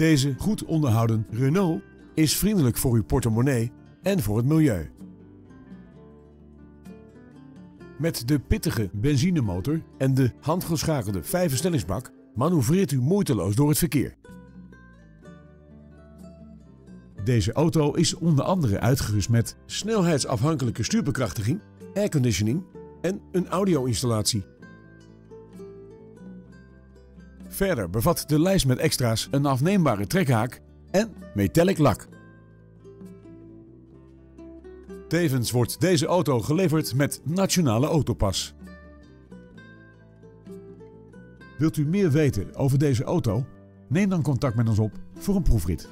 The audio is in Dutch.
Deze goed onderhouden Renault is vriendelijk voor uw portemonnee en voor het milieu. Met de pittige benzinemotor en de handgeschakelde vijfversnellingsbak manoeuvreert u moeiteloos door het verkeer. Deze auto is onder andere uitgerust met snelheidsafhankelijke stuurbekrachtiging, airconditioning en een audio-installatie. Verder bevat de lijst met extra's een afneembare trekhaak en metallic lak. Tevens wordt deze auto geleverd met Nationale Autopas. Wilt u meer weten over deze auto? Neem dan contact met ons op voor een proefrit.